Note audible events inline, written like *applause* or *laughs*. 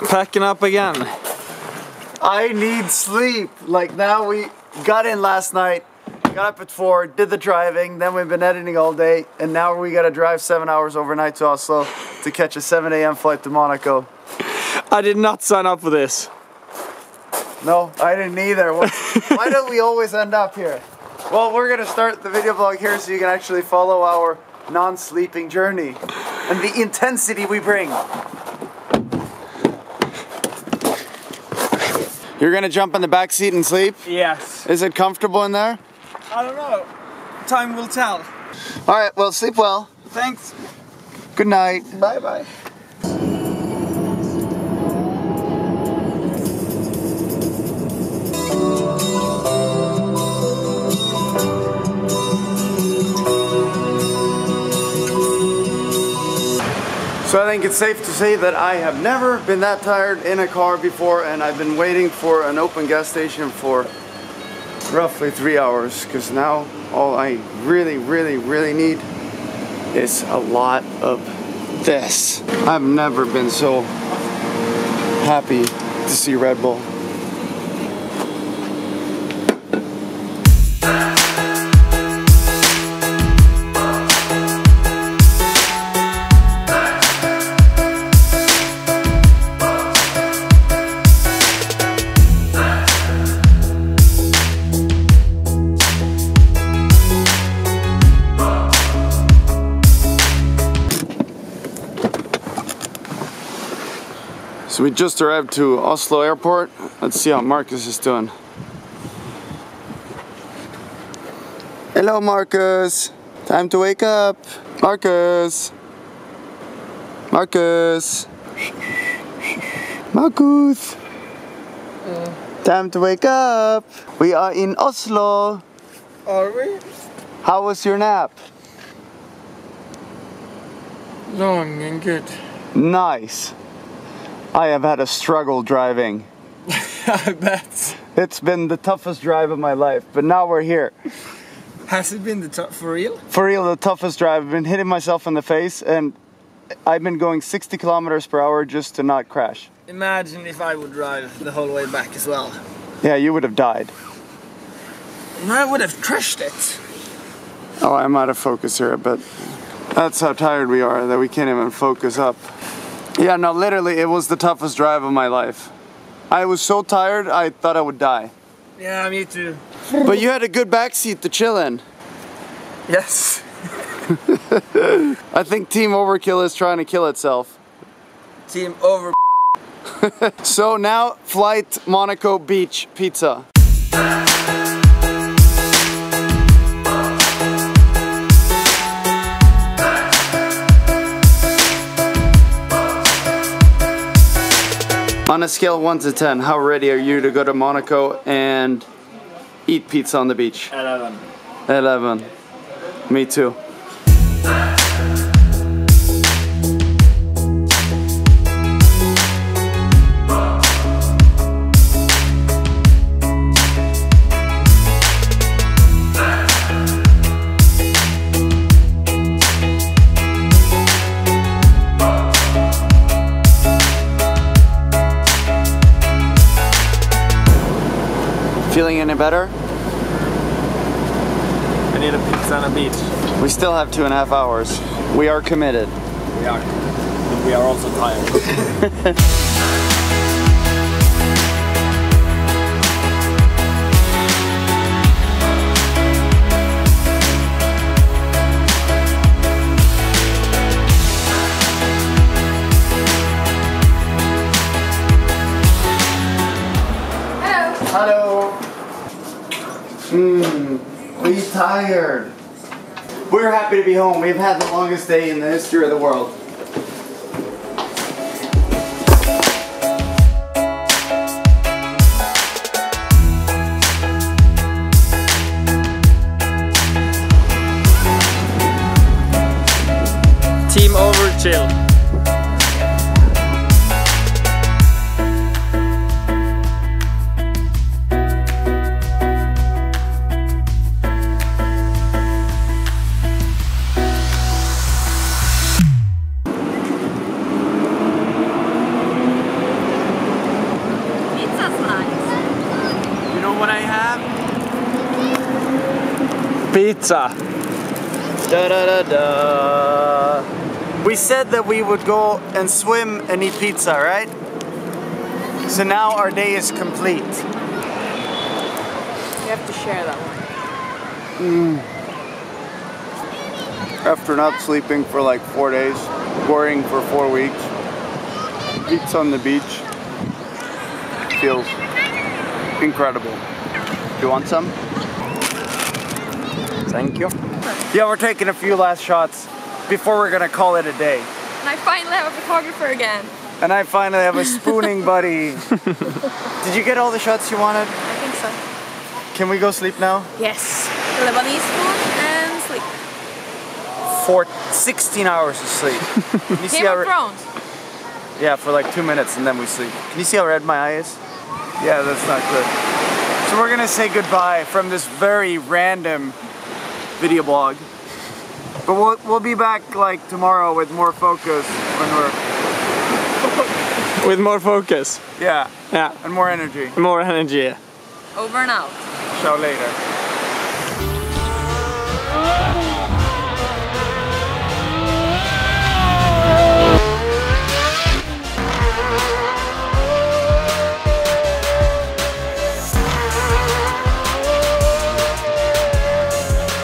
Packing up again. I need sleep. Like now we got in last night, got up at four, did the driving, then we've been editing all day, and now we gotta drive seven hours overnight to Oslo to catch a 7 a.m. flight to Monaco. I did not sign up for this. No, I didn't either. Why don't we always end up here? Well, we're gonna start the video vlog here so you can actually follow our non-sleeping journey and the intensity we bring. You're gonna jump in the back seat and sleep? Yes. Is it comfortable in there? I don't know. Time will tell. All right, well, sleep well. Thanks. Good night. Bye bye So I think it's safe to say that I have never been that tired in a car before and I've been waiting for an open gas station for roughly three hours because now all I really, really, really need is a lot of this. I've never been so happy to see Red Bull. So we just arrived to Oslo Airport. Let's see how Marcus is doing. Hello, Marcus. Time to wake up. Marcus. Marcus. Marcus. Uh. Time to wake up. We are in Oslo. Are we? How was your nap? Long and good. Nice. I have had a struggle driving. *laughs* I bet. It's been the toughest drive of my life, but now we're here. Has it been the top for real? For real, the toughest drive. I've been hitting myself in the face, and I've been going 60 kilometers per hour just to not crash. Imagine if I would drive the whole way back as well. Yeah, you would have died. I would have crushed it. Oh, I'm out of focus here, but that's how tired we are that we can't even focus up. Yeah, no, literally, it was the toughest drive of my life. I was so tired, I thought I would die. Yeah, me too. But you had a good backseat to chill in. Yes. *laughs* I think Team Overkill is trying to kill itself. Team over. *laughs* So now, flight Monaco Beach pizza. A scale of 1 to 10, how ready are you to go to Monaco and eat pizza on the beach? 11. 11. Me too. Feeling any better? I need a pizza on a beach. We still have two and a half hours. We are committed. We are. We are also tired. *laughs* Hmm. We tired. We're happy to be home. We've had the longest day in the history of the world. Pizza. Da da da da. We said that we would go and swim and eat pizza, right? So now our day is complete. You have to share that one. Mm. After not sleeping for like four days, worrying for four weeks, pizza on the beach feels incredible. Do you want some? Thank you. Yeah, we're taking a few last shots before we're gonna call it a day. And I finally have a photographer again. And I finally have a spooning *laughs* buddy. Did you get all the shots you wanted? I think so. Can we go sleep now? Yes. The Lebanese food and sleep. For 16 hours of sleep. *laughs* Can you see Game how of Thrones. yeah, for like two minutes and then we sleep. Can you see how red my eye is? Yeah, that's not good. So we're gonna say goodbye from this very random video blog. But we'll, we'll be back like tomorrow with more focus when we're, With more focus. yeah, Yeah. and more energy. More energy. Over and out. Ciao later.